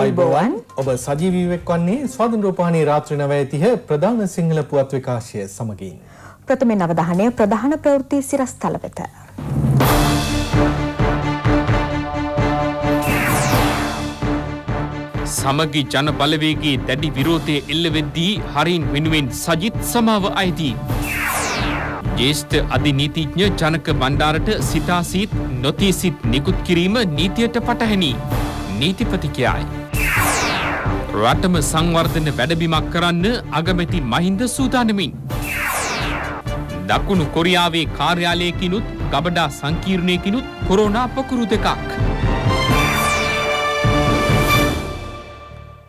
අයිබෝවන් ඔබ සජීවීවෙක් වන්නේ ස්වාධන රූපහානී රාත්‍රී නවඇතිහ ප්‍රධාන සිංහල පුවත් විකාශය සමගින්. ප්‍රථමෙන් අවධානය ප්‍රධාන ප්‍රවෘත්ති සිරස්තල වෙත. සමගි ජන බලවේගේ දැඩි විරෝධය එල්ලවෙද්දී හරින් වෙනුවෙන් සජිත් සමාව අයිති. ජේෂ්ඨ අධිනීතිඥ ජනක බණ්ඩාරට සිතාසීත් නොතීසිත් නිකුත් කිරීම නීතියට පටහැනි. නීතිපතිකයායි. රටම සංවර්ධන වැඩබිමක් කරන්න අගමැති මහින්ද සූදානමින්. දකුණු කොරියාවේ කාර්යාලයකිනුත් ගබඩා සංකීර්ණයකිනුත් කොරෝනා පොකුරු දෙකක්.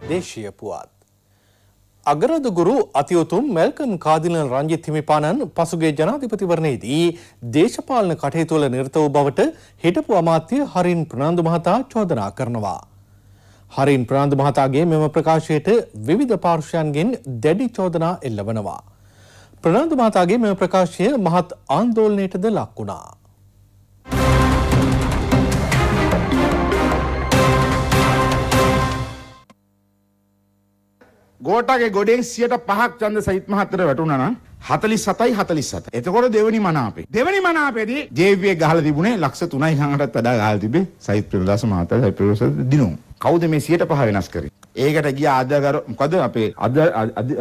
දේශීය පුවත්. අගරදගුරු අතියුතුම් මැල්කම් කාදිනල් රංජිත් හිමිපාණන් පසුගේ ජනාධිපතිවරණයේදී දේශපාලන කටයුතුවල නිරත වූ බවට හිටපු අමාත්‍ය හරින් ප්‍රනාන්දු මහතා චෝදනා කරනවා. හරින් ප්‍රනාන්දු මහතාගේ මෙම ප්‍රකාශයට විවිධ පාර්ශ්වයන්ගෙන් දැඩි චෝදනා එල්ලවනවා. ප්‍රනාන්දු මහතාගේ මෙම ප්‍රකාශය මහත් ආන්දෝලනයටද ලක් වුණා. ගෝටගේ ගොඩෙන් සියට පහක් චන්ද සහිත් මහත්තර වැටුණන හතලිස් සතයි හතලිස් සත එතකොට දෙවනි මනාපේ දෙවනි මනාපේදී ජේවිය ගහල තිබුණේ ලක්ෂ තුනයි හඟටත් වඩා ගහල තිබේ සහිත් ප්‍රදදාස මහතා සහිත් ප්‍රදදාස දිනුම් කවුද මේ සියට පහ වෙනස් කරේ ඒකට ගිය අදගර මොකද අපේ අද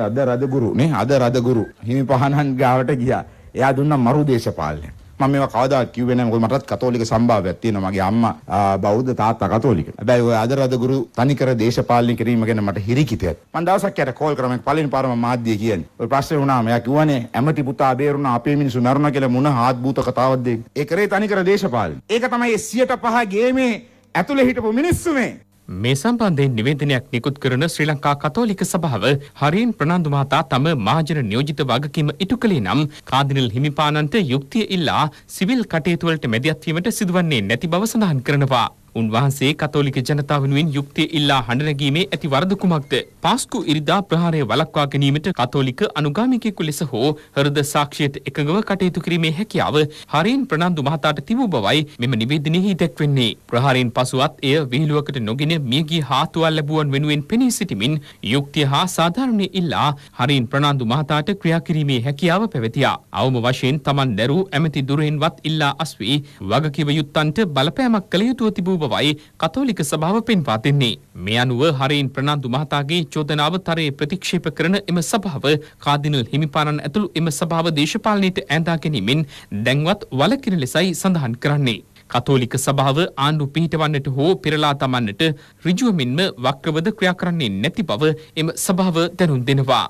අද රදගුරු නේ අද රදගුරු හිමි පහනන් ගාවට ගියා එයා දුන්න මරු දේශපාලනය මම මේවා කවදාවත් කිව්වේ නැහැ මොකද මටත් කතෝලික සම්භාවයක් තියෙනවා මගේ අම්මා බෞද්ධ තාත්තා කතෝලික. හැබැයි ඔය අදරද ගුරු තනිකර දේශපාලනය කිරීම ගැන මට හිරිකිතයක්. මම දවසක් යට කෝල් කරා මම පළවෙනි පාරම මාධ්‍ය කියන්නේ. ඔය ප්‍රශ්නේ වුණාම එයා කිව්වනේ ඇමති පුතා බේරුණා අපේ මිනිස්සු මරුණා කියලා මොන හාත් භූත කතාවක්ද ඒක. ඒ කරේ තනිකර දේශපාලනය. ඒක තමයි 105 ගේමේ ඇතුලේ හිටපු මිනිස්සු මේ. මේ සම්බන්ධයෙන් නිවේදනයක් නිකුත් කරන ශ්‍රී ලංකා කතෝලික සභාව හරින් ප්‍රනන්දු මහතා තම මහජන නියෝජිත වගකීම ඉටු කළේ නම් කාදිනල් හිමිපාණන්ට යුක්තිය ඉල්ලා සිවිල් කටයුතු වලට මැදිහත් වීමට සිදුවන්නේ නැති බව සඳහන් කරනවා. උන්වහන්සේ කතෝලික ජනතාව වෙනුවෙන් යුක්තිය ඉල්ලා හඬ නැගීමේ ඇති වරද කුමක්ද? පාස්කු ඉරිදා ප්‍රහාරය වළක්වා ගැනීමට කතෝලික අනුගාමිකයෙකු ලෙස හෝ හෘද සාක්ෂියට එකඟව කටයුතු කිරීමේ හැකියාව හරින් ප්‍රනන්දු මහතාට තිබූ බවයි මෙම නිවේදනයෙහි දැක්වෙන්නේ. ප්‍රහාරයෙන් පසුවත් එය විහිළුවකට නොගෙන මියගිය හාතුවල් ලැබුවන් වෙනුවෙන් පෙනී සිටිමින් යුක්තිය හා සාධාරණය ඉල්ලා හරින් ප්‍රනන්දු මහතාට ක්‍රියා කිරීමේ හැකියාව පැවතියා. අවම වශයෙන් තමන් දැරූ ඇමති දුරෙන්වත් ඉල්ලා අස්වී වගකිව යුත්තන්ට බලපෑමක් කළ යුතුව තිබූ බවයි කතෝලික සභාව පෙන්වා දෙන්නේ. මේ අනුව හරින් ප්‍රනාන්දු මහතාගේ චෝදනාව තරයේ ප්‍රතික්ෂේප කරන එම සභාව කාදිනල් හිමිපාණන් ඇතුළු එම සභාව දේශපාලනයට ඈඳා ගැනීමෙන් දැන්වත් වලකින ලෙසයි සඳහන් කරන්නේ. කතෝලික සභාව ආණ්ඩු පිහිටවන්නට හෝ පෙරලා තමන්නට ඍජුවමින්ම වක්‍රවද ක්‍රියා කරන්නේ නැති බව එම සභාව දැනුම් දෙනවා.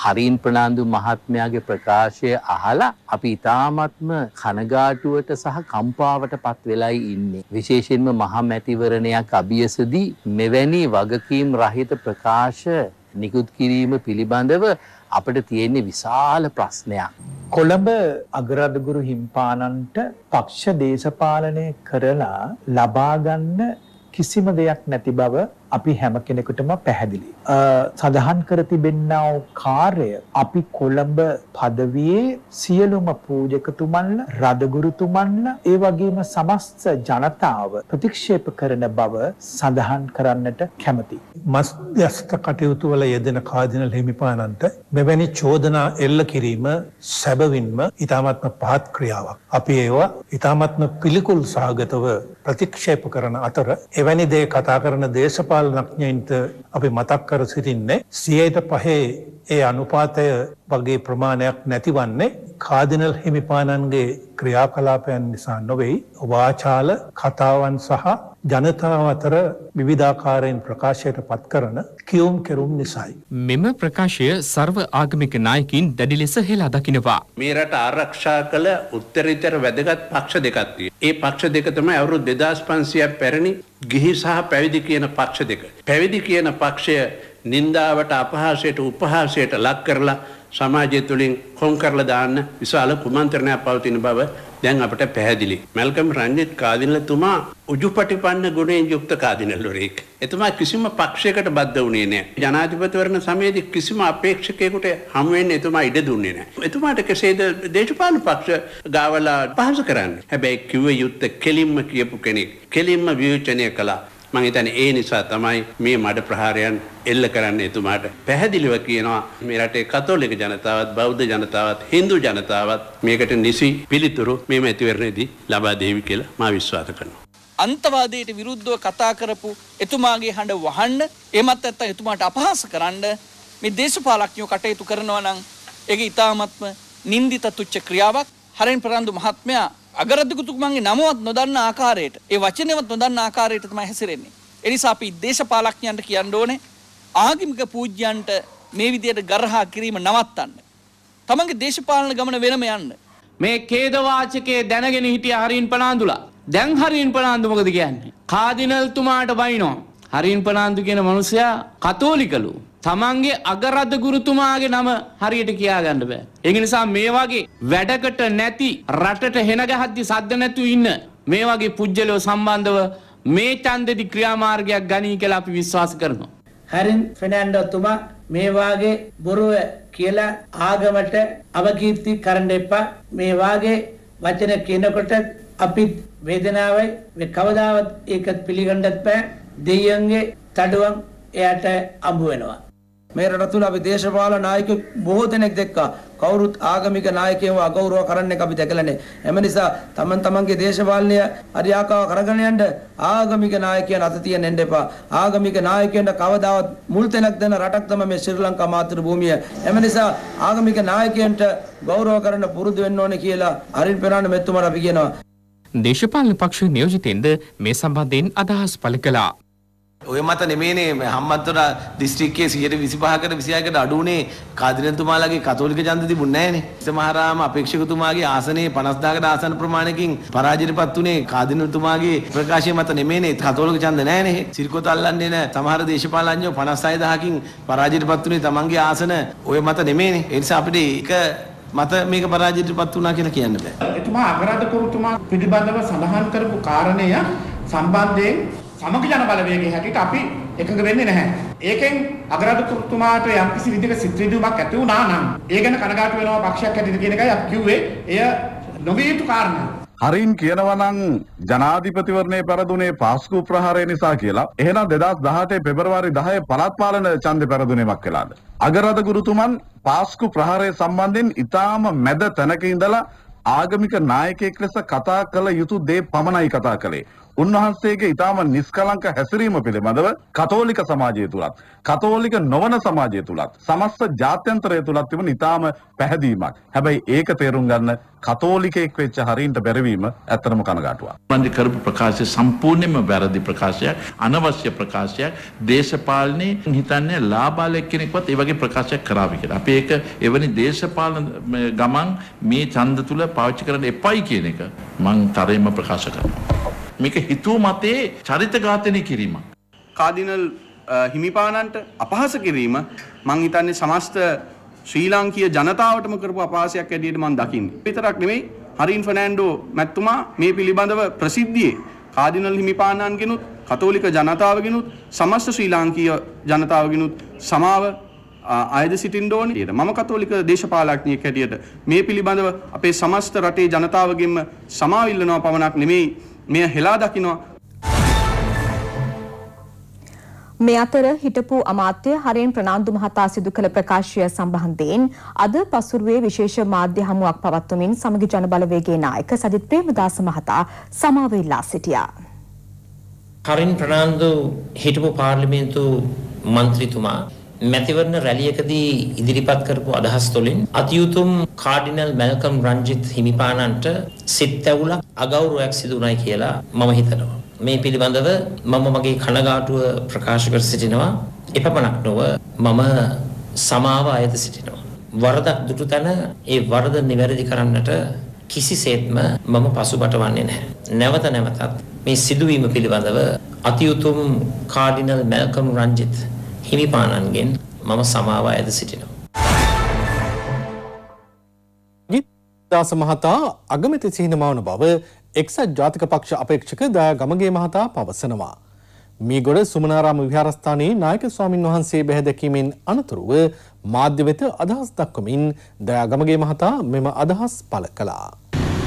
හරින් ප්‍රනාන්දු මහත්මයාගේ ප්‍රකාශය අහලා අපි ඉතාමත්ම කනගාටුවට සහ කම්පාවට පත් වෙලයි ඉන්නේ. විශේෂයෙන්ම මහා මැතිවරණයක් අභියසදී මෙවැනි වගකීම් රහිත ප්‍රකාශ නිකුත් කිරීම පිළිබඳව අපිට තියෙන්නේ විශාල ප්‍රශ්නයක්. කොළඹ අගරදගුරු හිම්පානන්ට පක්ෂ දේශපාලනය කරලා ලබාගන්න කිසිම දෙයක් නැති බව අපි හැම කෙනෙකුටම පැහැදිලි. සඳහන් කර තිබෙන්නා වූ කාර්ය අපි කොළඹ පදවියේ සියලුම පූජකතුමන්ලා රදගුරුතුමන්ලා ඒ වගේම සමස්ත ජනතාව ප්‍රතික්ෂේප කරන බව සඳහන් කරන්නට කැමතියි. මස්්‍යස්ත කටයුතු වල යෙදෙන කාදිනල් හිමිපාණන්ට මෙවැනි චෝදනා එල්ල කිරීම සැබවින්ම ඉතාමත්ම පහත් ක්‍රියාවක්. අපි ඒවා ඉතාමත්ම පිළිකුල් සහගතව ප්‍රතික්ෂේප කරන අතර එවැනි දේ කතා කරන දේශපාල දේශපාලනඥයින්ට අපි මතක් කර සිටින්නේ සියයට පහේ ඒ අනුපාතය වගේ ප්‍රමාණයක් නැතිවන්නේ කාදිනල් හිමිපාණන්ගේ ක්‍රියාකලාපයන් නිසා නොවෙයි වාචාල කතාවන් සහ ජනතාව අතර විවිධාකාරයෙන් ප්‍රකාශයට පත් කරන කියවුම් කෙරුම් නිසයි. මෙම ප්‍රකාශය සර්ව ආගමික නායකින් දැඩි ලෙස හෙලා දකිනවා. මේ රට ආරක්ෂා කළ උත්තරීතර වැදගත් පක්ෂ දෙකත්තිය. ඒ පක්ෂ දෙක තමයි අවුරුදු දෙදස් පන්සියක් පැරණි ගිහි සහ පැවිදි කියන පක්ෂ දෙක. පැවිදි කියන පක්ෂය නින්දාවට අපහාසයට උපහාසයට ලක් කරලා සමාජය තුළින් කොන් කරලා දාන්න විශාල කුමන්ත්‍රණයක් පවතින බව දැන් අපට පැහැදිලි. මැල්කම් රංජිත් කාදිනලතුමා උජුපටිපන්න ගුණයෙන් යුක්ත කාදිනල්වරයෙක්. එතුමා කිසිම පක්ෂයකට බද්ධ වුණේ නැහැ. ජනාධිපතිවරණ සමයේදී කිසිම අපේක්ෂකයෙකුට හමු වෙන්න එතුමා ඉඩ දුන්නේ නැහැ. එතුමාට කෙසේද දේශපාලන පක්ෂ ගාවලා පහසු කරන්නේ. හැබැයි කිව්ව යුත්ත කෙලින්ම කියපු කෙනෙක්. කෙලින්ම විවේචනය කළා. මං හිතන්නේ ඒ නිසා තමයි මේ මඩ ප්‍රහාරයන් එල්ල කරන්න එතුමාට පැහැදිලිව කියනවා මේ රටේ කතෝලික ජනතාවත් බෞද්ධ ජනතාවත් හින්දු ජනතාවත් මේකට නිසි පිළිතුරු මේ මැතිවරණයේදී ලබා දේවි කියලා මා විශ්වාස කරනවා. අන්තවාදයට විරුද්ධව කතා කරපු එතුමාගේ හඬ වහන්න එමත් ඇත්ත එතුමාට අපහාස කරන්න මේ දේශපාලක්ඥයෝ කටයුතු කරනවා නම් ඒක ඉතාමත්ම නින්දිත තුච්ච ක්‍රියාවක් හරෙන් ප්‍රරන්දු මහත්මයා අගරධකුතුමන්ගේ නමවත් නොදන්න ආකාරයට ඒ වචනවත් නොදන්න ආකාරයට තමයි හැසිරෙන්නේ. එනිසා අපි දේශපාලක්ඥයන්ට කියන්න ඕනේ ආගමික පූජ්‍යයන්ට මේ විදියට ගරහා කිරීම නවත්තන්න. තමන්ගේ දේශපාලන ගමන වෙනම යන්න. මේ කේදවාචකයේ දැනගෙන හිටිය හරින් පනාන්දුලා දැන් හරින් පනාන්දු මොකද කියන්නේ කාදිනල්තුමාට බයිනෝ හරින් පනාන්දු කියන මනුස්සයා කතෝලිකලු තමන්ගේ අගරද ගුරුතුමාගේ නම හරියට කියාගන්න බෑ. ඒ නිසා මේ වගේ වැඩකට නැති රටට හෙනගහද්දි සද්ද නැතු ඉන්න මේ වගේ පුජ්‍යලෝ සම්බන්ධව මේ ඡන්දෙදි ක්‍රියාමාර්ගයක් ගනී කියලා අපි විශ්වාස කරනවා. හරින් ෆෙනන්ඩෝතුමා මේ වාගේ බොරුව කියලා ආගමට අවකීර්ති කරන්න එපා මේ වාගේ වචන කියනකොට අපිත් වේදනාවයි මේ කවදාවත් ඒකත් පිළිගන්නත් බෑ දෙයියන්ගේ තඩුවම් එයාට අඹු වෙනවා මේ රට තුළ අපි දේශපාලන නායකයෝ බොහෝ දෙනෙක් දැක්කා කවුරුත් ආගමික නායකයන්ව අගෞරව කරන්න එක අපි දැකලා නැහැ. එම නිසා තමන් තමන්ගේ දේශපාලනය අරියාකාව කරගෙන යන්න ආගමික නායකයන් අත තියන්න එන්න එපා. ආගමික නායකයන්ට කවදාවත් මුල් තැනක් දෙන රටක් තමයි මේ ශ්‍රී ලංකා මාතෘභූමිය. එම නිසා ආගමික නායකයන්ට ගෞරව කරන්න පුරුදු වෙන්න ඕනේ කියලා අරින් පෙරාන මෙතුමාට අපි කියනවා. දේශපාලන පක්ෂ නියෝජිතෙන්ද මේ සම්බන්ධයෙන් අදහස් පළ කළා. ඔය මත නෙමේනේ හම්බන්තොට දිස්ත්‍රික්කයේ 125කට 26කට අඩුනේ කාදිනතුමාලාගේ කතෝලික ඡන්ද තිබුණේ නැහනේ. සමහරාම අපේක්ෂකතුමාගේ ආසනයේ 50000කට ආසන ප්‍රමාණයකින් පරාජයටපත් උනේ කාදිනතුමාගේ ප්‍රකාශය මත නෙමේනේ කතෝලික ඡන්ද නැහනේ. සිරිකොත අල්ලන්නේ නැ සමහර දේශපාලඥයෝ 56000කින් පරාජයටපත් උනේ තමන්ගේ ආසන ඔය මත නෙමේනේ. ඒ නිසා අපිට ඒක මත මේක පරාජයටපත් වුණා කියලා කියන්න බෑ. එතුමා අගරාධකතුමා පිළිබඳව සඳහන් කරපු කාරණය සම්බන්ධයෙන් සමග ජන බලවේගයේ හැටියට අපි එකඟ වෙන්නේ නැහැ. ඒකෙන් අගරාධකතුමාට යම්කිසි විදිහක සිත්‍රිදුමක් ඇති වුණා නම් ඒ ගැන කනගාටු වෙනවා පක්ෂයක් හැටියට කියන එකයි අපි කිව්වේ. එය නොවිය යුතු කාරණා. හරින් කියනවනම් ජනාධිපතිවරණය පැරදුනේ පාස්කු ප්‍රහාරය නිසා කියලා. එහෙනම් 2018 පෙබරවාරි 10 පළාත් පාලන ඡන්දේ පැරදුනේමක් කළාද? අගරද ගුරුතුමන් පාස්කු ප්‍රහාරය සම්බන්ධයෙන් ඊටාම මැද තැනක ඉඳලා ආගමික නායකයෙක් ලෙස කතා කළ යුතු දේ පමණයි කතා කළේ. උන්වහන්සේගේ ඊටාම නිස්කලංක හැසිරීම පිළිබඳව කතෝලික සමාජය තුලත් කතෝලික නොවන සමාජය තුලත් සමස්ත ජාත්‍යන්තරය තුලත් තිබුණ ඊටාම පැහැදීමක්. හැබැයි ඒක තේරුම් ගන්න කතෝලිකයෙක් වෙච්ච හරින්ට බැරිවීම ඇත්තටම කනගාටුවක්. මන්දි කරපු ප්‍රකාශය සම්පූර්ණයෙන්ම වැරදි ප්‍රකාශයක් අනවශ්‍ය ප්‍රකාශයක් දේශපාලනේ හිතන්නේ ලාබාලෙක් කෙනෙක්වත් ඒ වගේ ප්‍රකාශයක් කරාවි කියලා. අපි ඒක එවැනි දේශපාලන ගමන් මේ ඡන්ද තුල පාවිච්චි කරන්න එපයි කියන එක මං තරයෙන්ම ප්‍රකාශ කරනවා. මේක හිතුව මතේ චරිත ඝාතනය කිරීමක්. කාදිනල් හිමිපාණන්ට අපහාස කිරීම මං හිතන්නේ සමස්ත ශ්‍රී ලාංකීය ජනතාවටම කරපු අපහාසයක් ඇටියට මං දකින්නේ. විතරක් නෙමෙයි හරින් ෆර්නෑන්ඩෝ මැතිතුමා මේ පිළිබඳව ප්‍රසිද්ධියේ කාදිනල් හිමිපාණන්ගෙනුත් කතෝලික ජනතාවගෙනුත් සමස්ත ශ්‍රී ලාංකීය ජනතාවගෙනුත් සමාව අයද සිටින්න ඕනේ. මම කතෝලික දේශපාලඥයෙක් හැටියට මේ පිළිබඳව අපේ සමස්ත රටේ ජනතාවගෙන්ම සමාව ඉල්ලනවා පමණක් නෙමෙයි මෙය හෙලා දකිනවා මේ අතර හිටපු අමාත්‍ය හරෙන් ප්‍රනාන්දු මහතා සිදු කළ ප්‍රකාශය සම්බන්ධයෙන් අද පසුරුවේ විශේෂ මාධ්‍ය හමුවක් පවත්වමින් සමගි ජන බලවේගයේ නායක සජිත් ප්‍රේමදාස මහතා සමාව ඉල්ලා සිටියා. හරින් ප්‍රනාන්දු හිටපු පාර්ලිමේන්තු මන්ත්‍රීතුමා මැතිවරණ රැලියකදී ඉදිරිපත් කරපු අදහස් තුළින් අතියුතුම් කාඩිනල් මැල්කම් රංජිත් හිමිපාණන්ට සිත් ඇවුලක් අගෞරවයක් සිදු වුණයි කියලා මම හිතනවා. මේ පිළිබඳව මම මගේ කනගාටුව ප්‍රකාශ කර සිටිනවා. එපමණක් නොව මම සමාව අයද සිටිනවා. වරදක් දුටු තැන ඒ වරද නිවැරදි කරන්නට කිසිසේත්ම මම පසුබට වන්නේ නැහැ. නැවත නැවතත් මේ සිදුවීම පිළිබඳව අතියුතුම් කාඩිනල් මැල්කම් රංජිත් හිමිපාණන්ගෙන් මම සමාව ඇද සිටිනවා. දාස මහතා අගමැති සිහිනමවන බව එක්සත් ජාතික පක්ෂ අපේක්ෂක දයා ගමගේ මහතා පවසනවා. මීගොඩ සුමනාරාම විහාරස්ථානයේ නායක ස්වාමින් වහන්සේ බැහැදැකීමෙන් අනතුරුව මාධ්‍ය වෙත අදහස් දක්වමින් දයා ගමගේ මහතා මෙම අදහස් පළ කළා.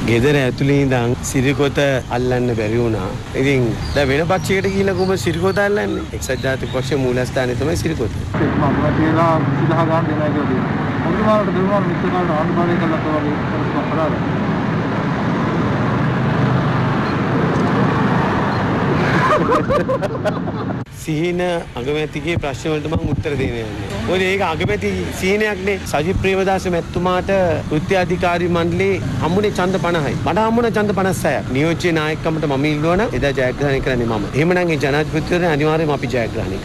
ගෙදර ඇතුළේ ඉඳන් සිරිකොත අල්ලන්න බැරි වුණා. ඉතින් දැන් වෙන පක්ෂයකට ගිහිල්ලා කොහොම සිරිකොත අල්ලන්නේ? එක්සත් ජාතික පක්ෂ මූලස්ථානයේ තමයි සිරිකොත. මම කියලා සිදහ ගන්න දෙනවා කියලා. ඔබතුමාලට දෙනවා මිත්‍ර කාලේ ආණ්ඩුපාලනය කළා වගේ කරලා සිහින අගමැතිගේ ප්‍රශ්න වලට මම උත්තර දෙන්න යන්නේ. මොකද ඒක අගමැති සිහිනයක්නේ. සජිත් ප්‍රේමදාස මැතිතුමාට කෘත්‍යාධිකාරී මණ්ඩලේ හම්බුනේ ඡන්ද 50යි. මට හම්බුණා ඡන්ද 56ක්. නියෝජ්‍ය නායකකමට මම ඉල්ලුවා නම් එදා ජයග්‍රහණය කරන්නේ මම. එහෙමනම් ඒ ජනාධිපතිවරයා අනිවාර්යයෙන්ම අපි ජයග්‍රහණය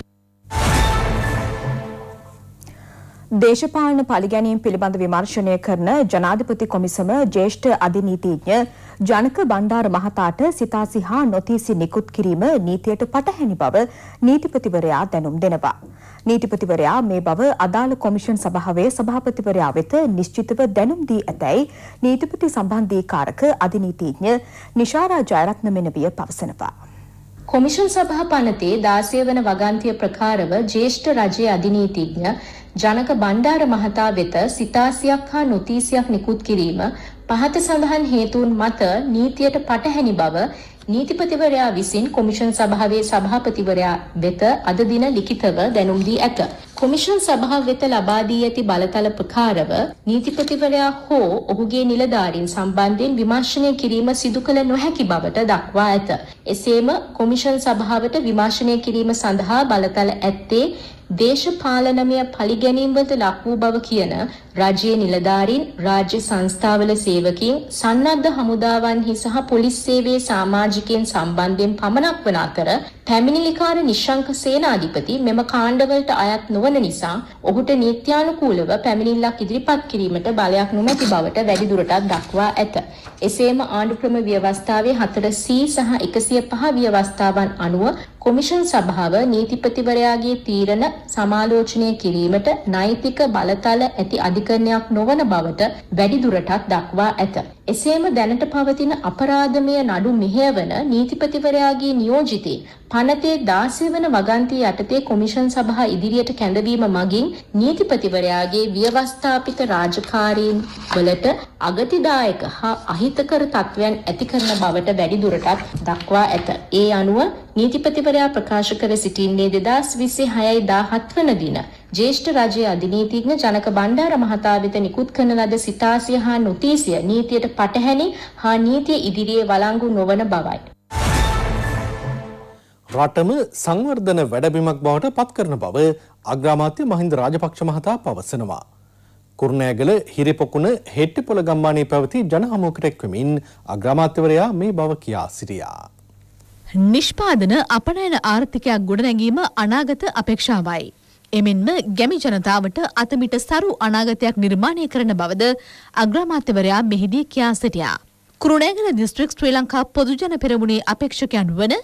දේශපාලන පලිගැනීම් පිළිබඳ විමර්ශනය කරන ජනාධිපති කොමිසම ජ්‍යෙෂ්ඨ අධිනීතිඥ ජනක බණ්ඩාර මහතාට සිතාසි හා නොතීසි නිකුත් කිරීම නීතියට පටහැනි බව නීතිපතිවරයා දැනුම් දෙනවා. නීතිපතිවරයා මේ බව අදාළ කොමිෂන් සභාවේ සභාපතිවරයා වෙත නිශ්චිතව දැනුම් දී ඇතැයි නීතිපති සම්බන්ධීකාරක අධිනීතිඥ නිශාරා ජයරත්න මෙනවිය පවසනවා. කොමිෂන් සභා පනතේ දාසය වන වගන්තිය ප්‍රකාරව ජේෂ්ඨ රජයේ අධිනීතිඥ ජනක බණ්ඩාර මහතා වෙත සිතාසියක් හා නොතීසියක් නිකුත් කිරීම පහත සඳහන් හේතුන් මත නීතියට පටහැනි බව නීතිපතිවරයා විසින් කොමිෂන් සභාවේ සභාපතිවරයා වෙත අද දින ලිඛිතව දැනුම් දී ඇත. කොමිෂන් සභාව වෙත ලබා දී ඇති බලතල ප්‍රකාරව නීතිපතිවරයා හෝ ඔහුගේ නිලධාරීන් සම්බන්ධයෙන් විමර්ශනය කිරීම සිදු කළ නොහැකි බවට දක්වා ඇත. එසේම කොමිෂන් සභාවට විමර්ශනය කිරීම සඳහා බලතල ඇත්තේ දේශපාලනමය පලිගැනීම්වලට ලක් වූ බව කියන රජයේ නිලධාරීන් රාජ්‍ය සංස්ථාවල සේවකීන් සන්නද්ධ හමුදාවන්හි සහ පොලිස් සේවයේ සමාජිකයන් සම්බන්ධයෙන් පමණක් වන අතර පැමිණිලිකාර නිශ්ශංක සේනාධිපති මෙම කාණ්ඩවලට අයත් නොවන නිසා ඔහුට නීත්‍යානුකූලව පැමිණිල්ලක් ඉදිරිපත් කිරීමට බලයක් නොමැති බවට වැඩිදුරටත් දක්වා ඇත. එසේම ආණ්ඩුක්‍රම ව්‍යවස්ථාවේ 4C සහ 105 ව්‍යවස්ථාවන් අනුව කොමිෂන් සභාව නීතිපතිවරයාගේ තීරණ සමාලෝචනය කිරීමට නෛතික බලතල ඇති අධිකරණයක් නොවන බවට වැඩිදුරටත් දක්වා ඇත. එසේම දැනට පවතින අපරාධමය නඩු මෙහෙයවන නීතිපතිවරයාගේ නියෝජිතේ පනතේ 16 වන වගන්තිය යටතේ කොමිෂන් සභා ඉදිරියට කැඳවීම මගින් නීතිපතිවරයාගේ ව්‍යවස්ථාපිත රාජකාරීන් වලට අගතිදායක හා අහිතකර තත්වයන් ඇති කරන බවට වැඩිදුරටත් දක්වා ඇත. ඒ අනුව නීතිපතිවරයා ප්‍රකාශ කර සිටින්නේ 2026 17 වන දින ජේෂ්ඨ රජයේ අධිනීතිඥ ජනක බණ්ඩාර මහතා වෙත නිකුත් කරන ලද සිතාසිය හා නොතීසිය නීතියට පටහැනි හා නීතිය ඉදිරියේ වළංගු නොවන බවයි. රටම සංවර්ධන වැඩබිමක් බවට පත් කරන බව අග්‍රාමාත්‍ය මහින්ද රාජපක්ෂ මහතා පවසනවා. කුරුණෑගල හිරිපොකුණ හෙට්ටිපොළ ගම්මානයේ පැවති ජනහමුවකට එක්වමින් අග්‍රාමාත්‍යවරයා මේ බව කියා සිටියා. නිෂ්පාදන අපනයන ආර්ථිකයක් ගොඩනැගීම අනාගත අපේක්ෂාවයි. එමෙන්ම ගැමි ජනතාවට අතමිට සරු අනාගතයක් නිර්මාණය කරන බවද අග්‍රාමාත්‍යවරයා මෙහිදී කියා සිටියා. කුරුණෑගල දිස්ත්‍රික් ශ්‍රී ලංකා පොදුජන පෙරමුණේ අපේක්ෂකයන් වන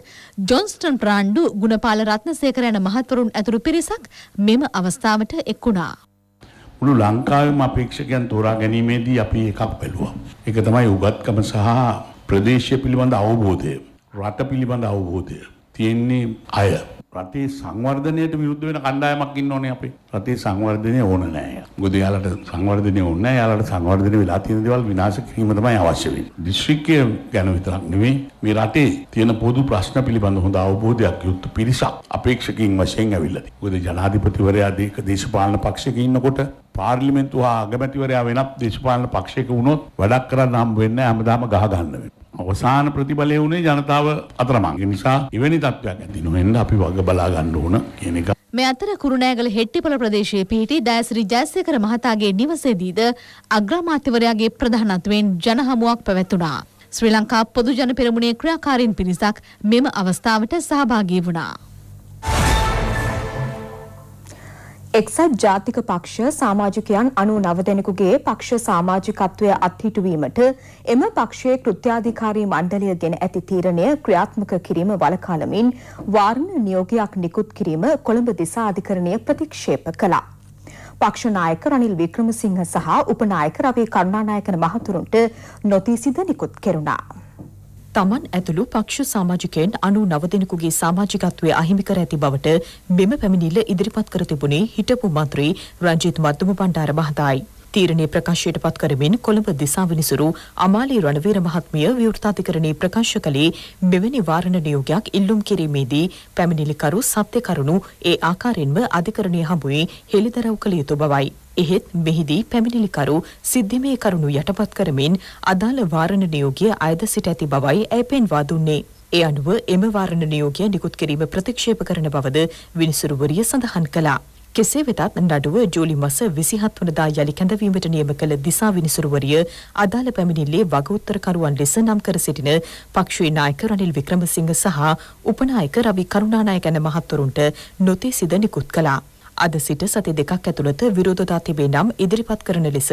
ජොන්ස්ටන් ප්‍රාණ්ඩු ගුණපාල රත්නසේකර යන මහත්වරුන් ඇතුළු පිරිසක් මෙම අවස්ථාවට එක් වුණා. මුළු ලංකාවම අපේක්ෂකයන් තෝරා ගැනීමේදී අපි එකක් බැලුවා. ඒක තමයි උගත්කම සහ ප්‍රදේශය පිළිබඳ අවබෝධය. රට පිළිබඳ අවබෝධය. තියෙන්නේ අය. රටේ සංවර්ධනයට විරුද්ධ වෙන කණ්ඩායමක් ඉන්න ඕනේ අපි. රටේ සංවර්ධනය ඕන නෑ. මොකද යාලට සංවර්ධනය ඕනේ නෑ. යාලට සංවර්ධනය වෙලා තියෙන දේවල් විනාශ කිරීම තමයි අවශ්‍ය වෙන්නේ. දිස්ත්‍රික්කය ගැන විතරක් නෙවෙයි මේ රටේ තියෙන පොදු ප්‍රශ්න පිළිබඳ හොඳ අවබෝධයක් යුක්ත පිරිසක් අපේක්ෂකින් වශයෙන් ඇවිල්ලා තියෙනවා. මොකද ජනාධිපතිවරයා දීක දේශපාලන පක්ෂයක ඉන්නකොට පාර්ලිමේන්තුව හා අගමැතිවරයා වෙනත් දේශපාලන පක්ෂයක වුණොත් වැඩක් කරන්න හම්බ වෙන්නේ හැමදාම ගහ ගන්න වෙනවා. අවසාන ප්‍රතිඵලය වුණේ ජනතාව අතරමං. ඒ නිසා එවැනි තත්ත්වයක් ඇති නොවෙන්න අපි වග බලා ගන්න ඕන කියන එක. මේ අතර කුරුණෑගල හෙට්ටිපොළ ප්‍රදේශයේ පිහිටි දයසිරි ජයසේකර මහතාගේ නිවසේදීද අග්‍රාමාත්‍යවරයාගේ ප්‍රධානත්වයෙන් ජනහමුවක් පැවැත්වුණා. ශ්‍රී ලංකා පොදු ජන පෙරමුණේ ක්‍රියාකාරීන් පිරිසක් මෙම අවස්ථාවට සහභාගී වුණා. එක්සත් ජාතික පක්ෂ සාමාජිකයන් අනු නව දෙනෙකුගේ පක්ෂ සාමාජිකත්වය අත්හිටුවීමට එම පක්ෂයේ කෘත්‍යාධිකාරී මණ්ඩලය ගෙන ඇති තීරණය ක්‍රියාත්මක කිරීම වලකාලමින් වාරණ නියෝගයක් නිකුත් කිරීම කොළඹ දිසා අධිකරණය ප්‍රතික්ෂේප කළා. පක්ෂ නායක රනිල් වික්‍රමසිංහ සහ උපනායක රවී කරුණානායකන මහතුරුන්ට නොතීසිද නිකුත් කෙරුණා. තමන් ඇතුළු පක්ෂ සාමාජිකයන් අනු නව දෙනෙකුගේ සාමාජිකත්වය අහිමි කර ඇති බවට මෙම පැමිණිල්ල ඉදිරිපත් කර තිබුණේ හිටපු මන්ත්‍රී රංජිත් මද්දුම බණ්ඩාර මහතායි. තීරණය ප්‍රකාශයට පත් කරමින් කොළඹ දිසා විනිසුරු අමාලි රණවීර මහත්මිය විවෘතාධිකරණයේ ප්‍රකාශ කළේ මෙවැනි වාරණ නියෝගයක් ඉල්ලුම් කිරීමේදී පැමිණිලිකරු සත්‍ය කරුණු ඒ ආකාරයෙන්ම අධිකරණය හමුවේ හෙළිදරව් කළ යුතු බවයි. එහෙත් මෙහිදී පැමිණිලිකරු සිද්ධිමය කරුණු යටපත් කරමින් අදාළ වාරණ නියෝගය අයද සිට ඇති බවයි ඇය පෙන්වා දුන්නේ. ඒ අනුව එම වාරණ නියෝගය නිකුත් කිරීම ප්‍රතික්ෂේප කරන බවද විනිසුරුවරිය සඳහන් කළා. කෙසේ වෙතත් නඩුව ජූලි මස විසිහත් වනදා යළි කැඳවීමට නියම කළ දිසා විනිසුරුවරිය අදාළ පැමිණිල්ලේ වග උත්තරකරුවන් ලෙස නම් කර සිටින පක්ෂයේ නායක රනිල් වික්‍රමසිංහ සහ උපනායක රවි කරුණානායක යන මහත්වරුන්ට නොතීසිද නිකුත් කළා. අද සිට සති දෙකක් ඇතුළත විරෝධතා තිබේ නම් ඉදිරිපත් කරන ලෙස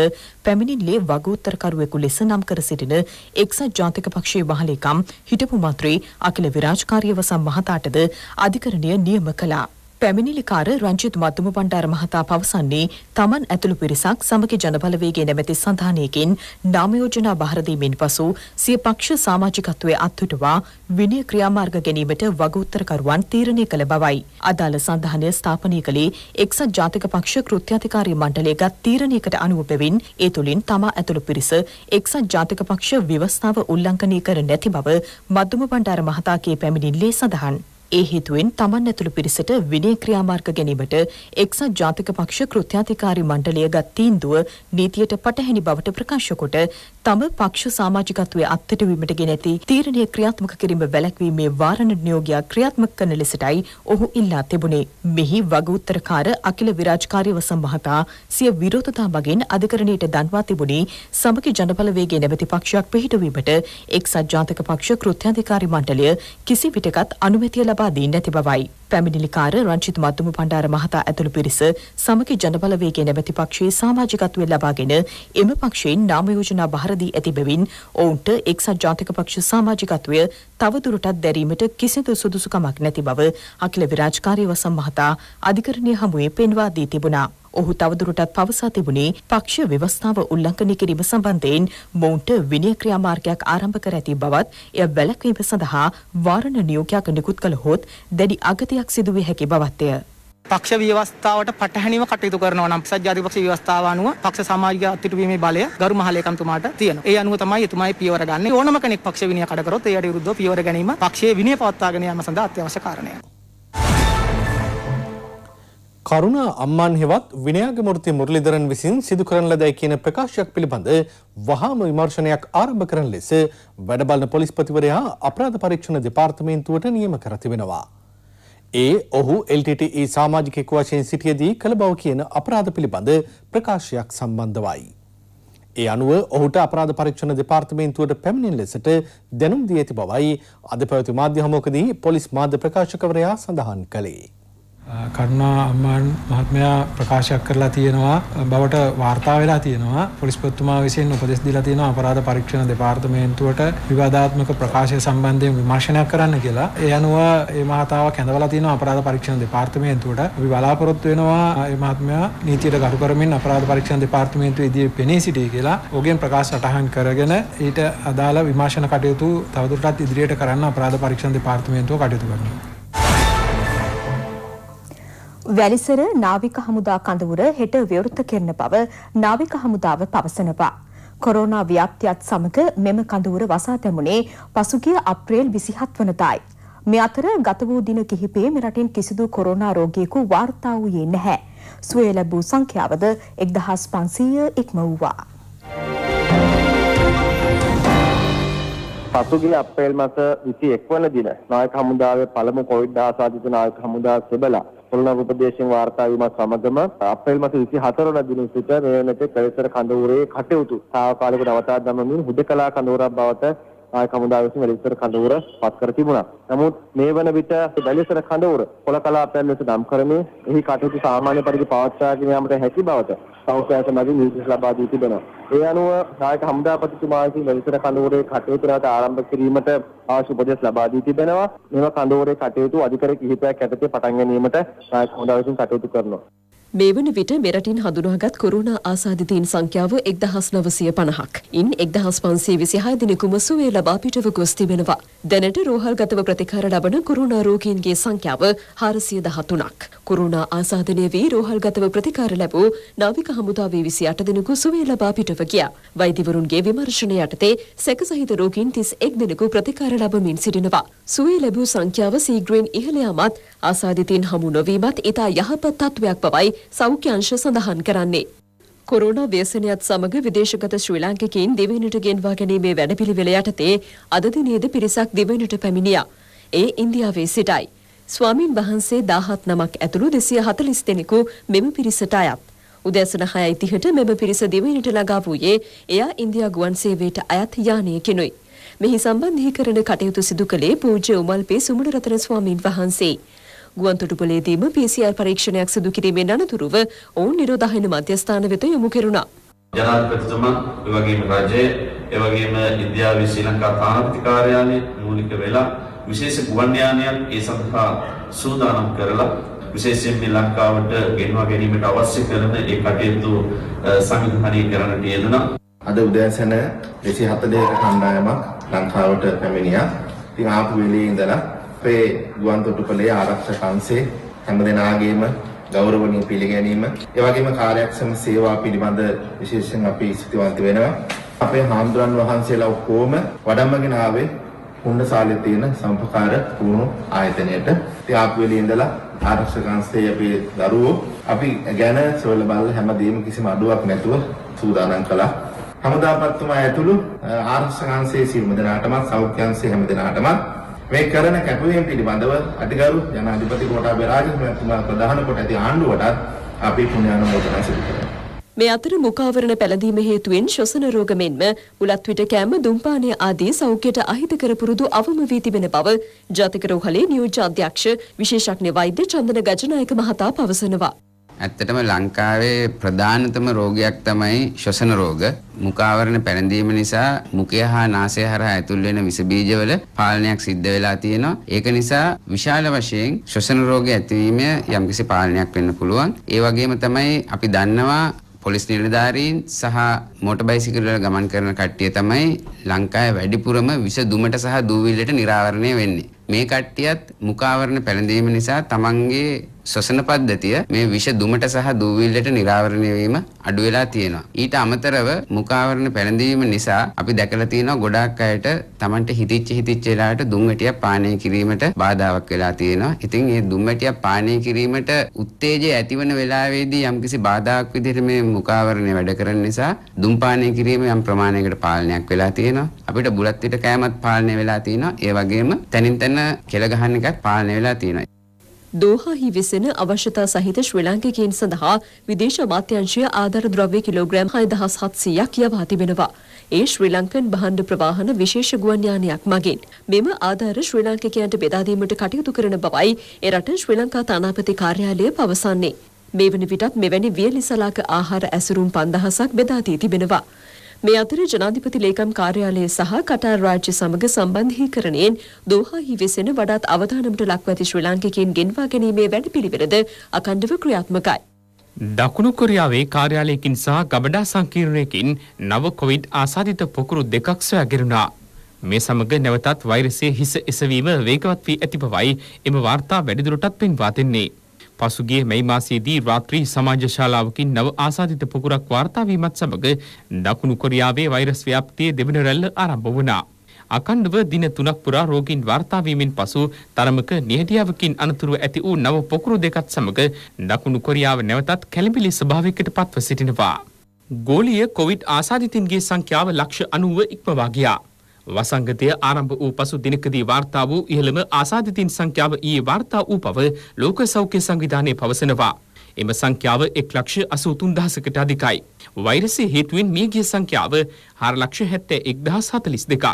පැමිණිල්ලේ වගඋත්තරකරුවෙකු ලෙස නම් කර සිටින එක්සත් ජාතික පක්ෂයේ මහලේකම් හිටපු මන්ත්‍රී අකිල විරාජකාරියවසම් මහතාටද අධිකරණය නියම කළා. පැමිණිලිකාර රංජිත් මතුම පණ්ඩාර මහතා පවසන්නේ තමන් ඇතුළු පිරිසක් සමගි ජනබලවේගේ නැමැති සන්ධානයකින් නාමයෝජනා බහරදීමෙන් පසු සිය පක්ෂ සමාජිකත්වය අත්තුටවා විනය ක්‍රියාමාර්ග ගැනීමට වගඋත්තරකරුවන් තීරණය කළ බවයි. අදාළ සන්ධානය ස්ථාපනය කළේ එක්සත් ජාතික පක්ෂ කෘත්‍යාධිකාරී මණ්ඩලය ගත් තීරණයකට අනුව බැවින් ඒ තුළින් තමා ඇතුළු පිරිස එක්සත් ජාතික පක්ෂ ව්‍යවස්ථාව උල්ලංඝනය කර නැති බව මද්දුම පණ්ඩාර මහතාගේ පැමිණිල්ලේ සඳහන්. ඒ හේතුවෙන් තමන් ඇතුළු පිරිසට විනය ක්‍රියාමාර්ග ගැනීමට එක්සත් ජාතික පක්ෂ කෘත්‍යාධිකාරී මණ්ඩලය ගත් තීන්දුව නීතියට පටහැනි බවට ප්‍රකාශ කොට තම පක්ෂ සමාජිකත්වයේ අත්හිටුවීමට ගෙන ඇති තීරණය ක්‍රියාත්මක කිරීම වැළැක්වීමේ වාරණ නියෝගයක් ක්‍රියාත්මක කරන ලෙසටයි ඔහු ඉල්ලා තිබුණේ. මෙහි වග උත්තරකාර අකිල විරාජකාරියවසම් මහතා සිය විරෝධතා මගින් අධිකරණයට දන්වා තිබුණේ සමගි ජනබලවේගයේ නැමැති පක්ෂයක් පිහිටුවීමට එක්සත් ජාතික පක්ෂ කෘත්‍යාධිකාරී මණ්ඩලය කිසි විටකත් අනුමැතිය ලබා දී නැති බවයි. පැමිණිලිකාර රංචිත් මත්තුම පණ්ඩාර මහතා ඇතුළු පිරිස සමගි ජනබලවේගයේ නැමැති පක්ෂයේ සමාජිකත්වය ලබාගෙන එම පක්ෂයෙන් නාම යෝජනා බහර දී ඇති බැවින් ඔවුන්ට එක්සත් ජාතික පක්ෂ සමාජිකත්වය තවදුරටත් දැරීමට කිසිදු සුදුසුකමක් නැති බව අකිල විරාජකාරී වසම් මහතා අධිකරණය හමුවේ පෙන්වා දී තිබුණා. ඔහු තවදුරටත් පවසා තිබුණේ පක්ෂ ව්‍යවස්ථාව උල්ලංඝනය කිරීම සම්බන්ධයෙන් මොවුන්ට විනය ක්‍රියාමාර්ගයක් ආරම්භ කර ඇති බවත් එය වැළැක්වීම සඳහා වාරණ නියෝගයක් නිකුත් කළහොත් දැඩි අගතියක් සිදුවිය හැකි බවත්ය. පක්ෂ ව්‍යවස්ථාවට පටහැනිව කටයුතු කරනවා නම් සත් ජාතික පක්ෂ ව්‍යවස්ථාව අනුව පක්ෂ සමාජික අත්හිටුවීමේ බලය ගරු මහලේකම්තුමාට තියෙනවා. ඒ අනුව තමයි එතුමායි පියවර ගන්න. ඕනම කෙනෙක් පක්ෂ විනය කඩ කරොත් ඒයට විරුද්ධව පියවර ගැනීම පක්ෂයේ විනය පවත්වාගෙන යාම සඳහා අත්‍යවශ්‍ය කාරණයක්. කරුණා අම්මාන් හෙවත් විනයාගමූර්ති මුරලිදරන් විසින් සිදු කරන ලදැයි කියන ප්‍රකාශයක් පිළිබඳ වහාම විමර්ශනයක් ආරම්භ කරන ලෙස වැඩබලන පොලිස්පතිවරයා අපරාධ පරීක්ෂණ දෙපාර්තමේන්තුවට නියම කර තිබෙනවා. ඒ ඔහු LTTE සාමාජිකයෙකු වශයෙන් සිටියදී කළ බව කියන අපරාධ පිළිබඳ ප්‍රකාශයක් සම්බන්ධවයි. ඒ අනුව ඔහුට අපරාධ පරීක්ෂණ දෙපාර්තමේන්තුවට පැමිණෙන ලෙසට දැනුම් දී ඇති බවයි අද පැවති මාධ්‍ය හමුවකදී පොලිස් මාධ්‍ය ප්‍රකාශකවරයා සඳහන් කළේ. කරුණා අම්මාන් මහත්මයා ප්‍රකාශයක් කරලා තියෙනවා බවට වාර්තා වෙලා තියෙනවා පොලිස්පතිතුමා විසින් උපදෙස් දීලා තියෙනවා අපරාධ පරීක්ෂණ දෙපාර්තමේන්තුවට විවාදාත්මක ප්‍රකාශය සම්බන්ධයෙන් විමර්ශනයක් කරන්න කියලා. ඒ අනුව ඒ මහතාව කැඳවලා තියෙනවා අපරාධ පරීක්ෂණ දෙපාර්තමේන්තුවට. අපි බලාපොරොත්තු වෙනවා ඒ මහත්මයා නීතියට ගරු කරමින් අපරාධ පරීක්ෂණ දෙපාර්තමේන්තුවේ ඉදිරියේ පෙනී සිටී කියලා. ඔහුගෙන් ප්‍රකාශ සටහන් කරගෙන ඊට අදාළ විමර්ශන කටයුතු තවදුරටත් ඉදිරියට කරන්න අපරාධ පරීක්ෂණ දෙපාර්තමේන්තුව කටයුතු කරනවා. වැලිසර නාවික හමුදා කඳවුර හෙට විවෘත කරන බව නාවික හමුදාව පවසනවා. කොරෝනා ව්‍යාප්තියත් සමග මෙම කඳවුර වසා දැමුණේ පසුගිය අප්‍රේල් 27 වනදායි. මේ අතර ගත වූ දින කිහිපයේ මෙරටින් කිසිදු කොරෝනා රෝගියෙකු වාර්තා වූයේ නැහැ. සුවය ලැබූ සංඛ්‍යාවද 1500 ඉක්ම වූවා. පසුගිය අප්‍රේල් මාස 21 වන දින නායක හමුදාවේ පළමු කොවිඩ් ආසාදිත නායක හමුදා සෙබලා කොළඹ උපදේශයෙන් වාර්තා වීමත් සමගම අප්‍රේල් මාස 24 වන දින සිට මේ වෙනතේ පෙරසර කඳවුරේ කටයුතු తాවකාලිකව නවතා දමමින් හුදකලා කඳවුරක් බවට නායක හමුදාව විසින් වැලිසර කඳවුර පත් කර තිබුණා. නමුත් මේ වන විට වැලිසර කඳවුර කොළ කලාපයන් ලෙස නම් කරමින් එහි කටයුතු සාමාන්‍ය පරිදි පවත්වාගෙන යාමට හැකි බවට සෞඛ්‍යයස මගින් නිර්දේශ ලබා දී තිබෙනවා. ඒ අනුව නායක හමුදාපතිතුමා විසින් වැලිසර කඳවුරේ කටයුතු නැවත ආරම්භ කිරීමට අවශ්‍ය උපදෙස් ලබා දී තිබෙනවා. මෙම කඳවුරේ කටයුතු අධිකර කිහිපයක් යටතේ පටන් ගැනීමට නායක හමුදාව විසින් කටයුතු කරනවා. මේ වන විට මෙරටින් හඳුනාගත් කොරුණා ආසාදිතයින් සංඛ්‍යාව එක්දහස් නවසය පණහක්. ඉන් එක්දහස් පන්සේ විසිහය දෙනෙකුම සුවේ ලබා පිටව ගොස් තිබෙනවා. දැනට රෝහල්ගතව ප්‍රතිකාර ලබන කොරුණා රෝගීන්ගේ සංඛ්‍යාව හාරසිය දහතුනක්. කොරුණා ආසාදනය වී රෝහල්ගතව ප්‍රතිකාර ලැබූ නාවික හමුදාවේ විසි අට දෙනෙකු සුවේ ලබා පිටව ගියා. වෛද්‍යවරුන්ගේ විමර්ශනය යටතේ සැකසහිත රෝගීන් තිස් එක් දෙනෙකු ප්‍රතිකාර ලබමින් සිටිනවා. සුවේ ලැබූ සංඛ්‍යාව සීග්‍රයෙන් ඉහළ යාමත් ආසාදිතයින් හමු නොවීමත් ඉතා යහපත් තත්ත්වයක් බවයි සෞඛ්‍ය අංශ සඳහන් කරන්නේ. කොරෝනා ව්‍යසනයත් සමග විදේශගත ශ්‍රී ලාංකිකයින් දෙවෙනිට ගෙන්වා ගැනීමේ වැඩපිළිවෙල යටතේ අද දිනේද පිරිසක් දෙවෙනිට පැමිණියා. ඒ ඉන්දියාවේ සිටයි. ස්වාමීන් වහන්සේ දාහත් නමක් ඇතුළු දෙසිය හතලිස් දෙනෙකු මෙම පිරිසට අයත්. උදැසන හයයි තිහට මෙම පිරිස දෙවෙනිට ළඟා වූයේ එයා ඉන්දයා ගුවන් සේවයට අයත් යානයකිනුයි. මෙහි සම්බන්ධීකරණ කටයුතු සිදු කළේ පූජ්‍ය උමල්පේ සුමනරතන ස්වාමීන් වහන්සේ. ගුවන්තොටුපලේදීම PCR පරීක්ෂණයක් සිදු කිරීමෙන් අනතුරුව ඔවුන් නිරෝධායන මධ්‍යස්ථාන වෙත යොමු කෙරුණා. ජනාධිපතිතුමා ඒ වගේම රජය ඒ වගේම ඉන්දියාවේ ශ්‍රී ලංකා තානාපති කාර්යාලය මූලික වෙලා විශේෂ ගුවන් යානයක් ඒ සඳහා සූදානම් කරලා විශේෂයෙන් මේ ලංකාවට ගෙන්වා ගැනීමට අවශ්‍ය කරන ඒ කටයුතු සංවිධානය කරන්නට යෙදුණා. අද උදෑසන 242ක කණ්ඩායමක් ලංකාවට පැමිණියා. ඉතින් ආපු වෙලේ ඉඳලා අපේ ගුවන් තොටුපළේ ආරක්ෂක අංශේ හැමදෙනාගේම ගෞරවණීය පිළිගැනීම ඒ වගේම කාර්යක්ෂම සේවා පිළිබඳ විශේෂයෙන් අපි ස්තුතිවන්ත වෙනවා. අපේ හාමුදුරන් වහන්සේලා ඔක්කොම වඩම්මගෙන ආවේ කුණ්ඩසාලේ තියෙන සම්පකාර පුහුණු ආයතනයට. ඉතින් ආපු වෙලේ ඉඳලා ආරක්ෂක අංශයේ අපේ දරුවෝ අපි ගැන සොයලා බලලා හැමදේම කිසිම අඩුවක් නැතුව සූදානම් කළා. හමුදාපත්තුමා ඇතුළු ආරක්ෂක අංශයේ සියලුම දෙනාටමත් සෞඛ්‍ය අංශයේ හැම දෙනාටමත් මේ කරන කැපවීම පිළිබඳව අධිකරු ජනාධිපති ගෝඨාභය රාජපක්ෂතුමා ප්‍රධාන කොට ඇති ආණ්ඩුවටත් අපි පුණ්‍යානුමෝදනා සිදු කරනවා. මේ අතර මුඛාවරණ පැළඳීම හේතුවෙන් ශ්වසන රෝග මෙන්ම උලත් විට කෑම දුම්පානය ආදී සෞඛ්‍යයට අහිතකර පුරුදු අවම වී තිබෙන බව ජාතික රෝහලේ නියෝජ්‍ය අධ්‍යක්ෂ විශේෂඥ වෛද්‍ය චන්දන ගජනායක මහතා පවසනවා. ඇත්තටම ලංකාවේ ප්‍රධානතම රෝගයක් තමයි ශ්වසන රෝග. මුඛාවරණ පැළඳීම නිසා මුඛය හා නාසය හරහා ඇතුල් වෙන විස බීජවල පාලනයක් සිද්ධ වෙලා තියෙනවා. ඒක නිසා විශාල වශයෙන් ශ්වසන රෝග ඇතිවීම යම්කිසි පාලනයක් වෙන්න පුළුවන්. ඒ වගේම තමයි අපි දන්නවා පොලිස් නිලධාරීන් සහ මෝටර් බයිසිකල් වල ගමන් කරන කට්ටිය තමයි ලංකාවේ වැඩිපුරම විස දුමට සහ දූවිල්ලට නිරාවරණය වෙන්නේ. මේ කට්ටියත් මුඛාවරණ පැළඳීම නිසා තමන්ගේ ශ්වසන පද්ධතිය මේ විෂ දුමට සහ දූවිල්ලට නිරාවරණය වීම අඩු වෙලා තියෙනවා. ඊට අමතරව මුඛාවරණ පැළඳීම නිසා අපි දැකලා තියෙනවා ගොඩාක් අයට Tamanට හිතිච්ච හිතිච්ච වෙලාවට දුම් වැටියක් පානය කිරීමට බාධාවක් වෙලා තියෙනවා. ඉතින් මේ දුම් වැටියක් පානය කිරීමට උත්තේජය ඇතිවන වෙලාවේදී යම්කිසි බාධාවක් විදිහට මේ මුඛාවරණය වැඩ කරන නිසා දුම් පානය කිරීම යම් ප්‍රමාණයකට පාලනයක් වෙලා තියෙනවා. අපිට බුලත් පිට කෑමත් පාලනය වෙලා තියෙනවා. ඒ වගේම තනින් තන කෙල ගහන්න එකත් පාලනය වෙලා තියෙනවා. දෝහාහි වෙසෙන අවශ්‍යතා සහිත ශ්‍රී ලාංකිකයන් සඳහා විදේශ අමාත්‍යංශය ආධාර ද්‍රව්‍ය කිලෝග්‍රෑම් 6700ක් යවා තිබෙනවා. ඒ ශ්‍රී ලංකන් බහන්ඩ ප්‍රවාහන විශේෂ ගුවන් යානයක් මගින් මෙම ආධාර ශ්‍රී ලාංකිකයන්ට බෙදා දීමට කටයුතු කරන බවයි එරට ශ්‍රී ලංකා තානාපති කාර්යාලය පවසන්නේ. මේ වන විටත් මෙවැනි වියලිසලාක ආහාර ඇසුරුම් 5000ක් බෙදා දී තිබෙනවා. මේ අතර ජනාධිපති ලේකම් කාර්යාලය සහ කටාර් රාජ්‍ය සමග සම්බන්ධීකරණයෙන් දෝහාහි වෙසෙන වඩාත් අවධානමට ලක්ව ඇති ශ්‍රී ලාංකිකයන් ගෙන්වා ගැනීමේ වැඩපිළිවෙලද අකණ්ඩව ක්‍රියාත්මකයි. දකුණු කොරියාවේ කාර්යාලයකින් සහ ගබඩා සංකීර්ණයකින් නව කොවිඩ් ආසාධිත පොකුරු දෙකක් සොයාගෙරුණා. මේ සමග නැවතත් වෛරසය හිස එසවීම වේගවත් වී ඇති බවයි එම වාර්තා වැඩිදුරටත් පෙන්වා දෙන්නේ. පසුගිය මැයි මාසයේදී රාත්‍රී සමාජ ශාලාවකින් නව ආසාධිත පොකුරක් වාර්තා වීමත් සමග දකුණු කොරියාවේ වෛරස් ව්‍යාප්තියේ දෙවන රැල්ල ආරම්භ වුණා. අකණ්ඩව දින තුනක් පුරා රෝගීන් වාර්තා වීමෙන් පසු තරමක නිහඬියාවකින් අනතුරුව ඇති වූ නව පොකුරු දෙකත් සමග දකුණු කොරියාව නැවතත් කැළඹිලි ස්වභාවයකට පත්ව සිටිනවා. ගෝලීය කොවිඩ් ආසාදිතින්ගේ සංඛ්‍යාව ලක්ෂ 90 ඉක්මවා ගියා. වසංගතය ආරම්භ වූ පසු දිනකදී වාර්තා වූ ඉහළම ආසාදිතින් සංඛ්‍යාව ඊයේ වාර්තා වූ බව ලෝක සෞඛ්‍ය සංවිධානය පවසනවා. එම සංඛ්‍යාව එක් ලක්ෂ අසූතුන් දහසකට අධිකයි. වෛරසය හේතුවෙන් මියගිය සංඛ්‍යාව හාර ලක්ෂ හැත්තෑ එක්දහස් හතලිස් දෙකක්.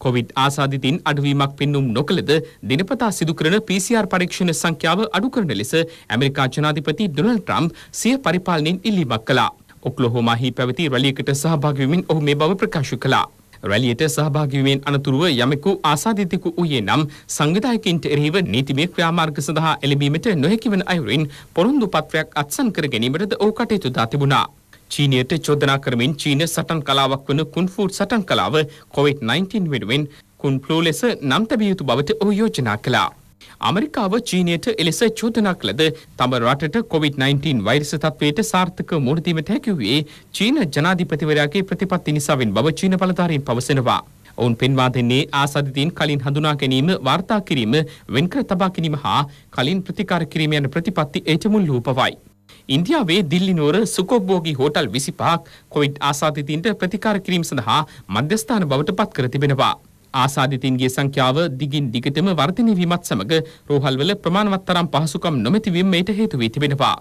කොවිඩ් ආසාධිතින් අඩුවීමක් පෙන්නුම් නොකළද දිනපතා සිදු කරන PCR පරීක්ෂණ සංඛ්‍යාව අඩු කරන ලෙස ඇමරිකා ජනාධිපති ඩොනල්ඩ් ට්‍රම්ප් සිය පරිපාලනයෙන් ඉල්ලීමක් කළා. ඔක්ලොහෝමාහි පැවති රැලියකට සහභාගී වෙමින් ඔහු මේ බව ප්‍රකාශ කළා. රැලියට සහභාගිවීමෙන් අනතුරුව යමෙකු ආසාධිතෙකු වූයේ නම් සංවිධායකින්ට එරෙහිව නීතිමය ක්‍රියාමාර්ග සඳහා එළඹීමට නොහැකි වන අයුරින් පොරොන්දු පත්‍රයක් අත්සන් කර ගැනීමටද ඔහු කටයුතු දා තිබුණා. චීනයට චෝදනා කරමින් චීන සටන් කලාවක් වන කුන්ෆූට් සටන් කලාව COVID-19 වෙනුවෙන් කුන්ෆ්ලූ ලෙස නම් තැබිය යුතු බවට ඔහු යෝජනා කළා. අමරිකාව චීනයට එලෙස චෝදනා කළද තම රටට COVID-19 වෛරස තත්වයට සාර්ථක මුහුණ දීමට හැකි වූයේ චීන ජනාධිපතිවරයාගේ ප්‍රතිපත්ති නිසාවෙන් බව චීන බලධාරීන් පවසනවා. ඔවුන් පෙන්වා දෙන්නේ ආසාදිතයින් කලින් හඳුනා ගැනීම වාර්තා කිරීම වෙන්කර තබා ගැනීම හා කලින් ප්‍රතිකාර කිරීම යන ප්‍රතිපත්ති එයට මුල් වූ බවයි. ඉන්දියාවේ දිල්ලි නුවර සුකොබ්බෝගි හෝටල් 25ක් කොවිඩ් ආසාදිතයින්ට ප්‍රතිකාර කිරීම සඳහා මධ්‍යස්ථාන බවට පත් කර තිබෙනවා. ආසාදිතින්ගේ සංඛ්‍යාව දිගින් දිගටම වර්ධනය වීමත් සමග රෝහල්වල ප්‍රමාණවත් තරම් පහසුකම් නොමැතිවීම මෙයට හේතු වී තිබෙනවා.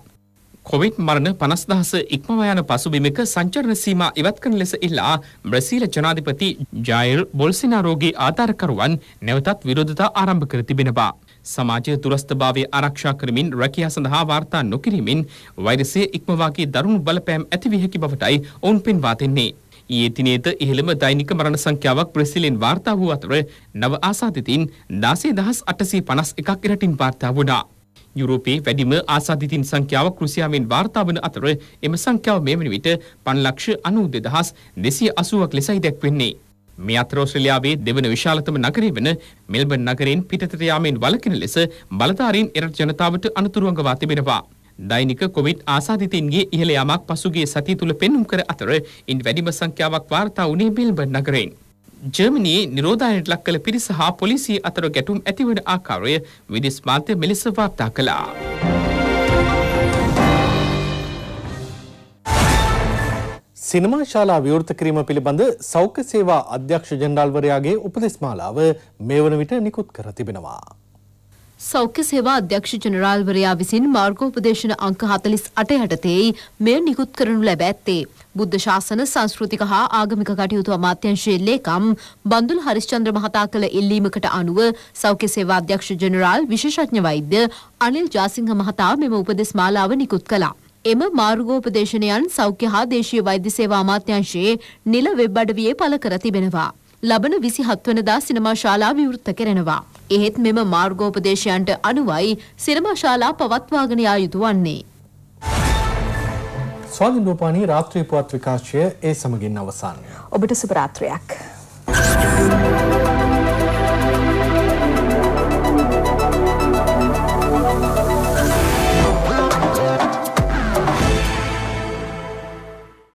කොවිඩ් මරණ පනස් දහස ඉක්මවා යන පසුබිමක සංචරණ සීමා ඉවත් කරන ලෙස ඉල්ලා බ්‍රසීල ජනාධිපති ජයිර් බොල්සිනාරෝගේ ආධාරකරුවන් නැවතත් විරෝධතා ආරම්භ කර තිබෙනවා. සමාජය දුරස්ථභාවය ආරක්ෂා කරමින් රැකියා සඳහා වාර්තා නොකිරීමෙන් වෛරසය ඉක්මවාගේ දරුණු බලපෑම් ඇතිවිය හැකි බවටයි ඔවුන් පෙන්වා දෙන්නේ. ඊයේ දිනේද ඉහළම දෛනික මරණ සංඛ්‍යාවක් බ්‍රසීලෙන් වාර්තා වූ අතර නව ආසාදිතින් 16851ක් ඉරටින් වාර්තා වුණා. යුරෝපයේ වැඩිම ආසාදිතින් සංඛ්‍යාවක් රුසියාවෙන් වාර්තා වන අතර එම සංඛ්‍යාව මේ වන විට 592280ක් ලෙසයි දැක්වෙන්නේ. මේ අතර ඔස්ට්‍රේලියාවේ දෙවන විශාලතම නගරය වන මෙල්බන් නගරයෙන් පිටතට යාමෙන් වළකින ලෙස බලධාරීන් එරට ජනතාවට අනතුරු අඟවා තිබෙනවා. දෛනික කොවිඩ් ආසාදිතයින්ගේ ඉහළ යාමක් පසුගිය සතිය තුල පෙන්눔 කර අතර ඉන් වැඩිම සංඛ්‍යාවක් වාර්තා වුණේ මෙල්බන් නගරයෙන්. ජර්මනියේ නිරෝධායනයට ලක් කළ පිරිස හා පොලිසිය අතර ගැටුම් ඇතිවන ආකාරය විදෙස් මාධ්‍ය මෙලෙස වාර්තා කළා. සිනමා ශාලා විවෘත කිරීම පිළිබඳ සෞඛ්‍ය සේවා අධ්‍යක්ෂ ජෙනරාල්වරයාගේ උපදෙස් මාලාව මේ වන විට නිකුත් කර තිබෙනවා. සෞඛ්‍ය සේවා අධ්‍යක්ෂ ජනරාල්වරයා විසින් මාර්ගෝපදේශන අංක 48 යටතේ මෙය නිකුත් කරනු ලැබ ඇත්තේ. බුද්ධ ශාසන සංස්කෘතික හා ආගමික කටයුතු අමාත්‍යංශයේ ලේකම් බන්දුල හරිස්චන්ද්‍ර මහතා කළ ඉල්ලීමකට අනුව සෞඛ්‍ය සේවා අධ්‍යක්ෂ ජනරාල් විශේෂඥ වෛද්‍ය අනිල් ජාසිංහ මහතා මෙම උපදෙස් මාලාව නිකුත් කළා. එම මාර්ගෝපදේශනයන් සෞඛ්‍ය හා දේශීය වෛද්‍ය සේවා අමාත්‍යංශයේ නිල වෙබ් අඩවියේ පළ කර තිබෙනවා. ලබන විසිහත් වනදා සිනමා ශාලා විවෘත කරනවා. එහෙත් මෙම මාර්ගෝපදේශයන්ට අනුවයි සිනමා ශාලා පවත්වාගෙන යා යුතු වන්නේ. ස්වාධීන රූපානී රාත්‍රී පුවත් විකාශය ඒ සමගින් අවසන්. ඔබට සුබ රාත්‍රියක්.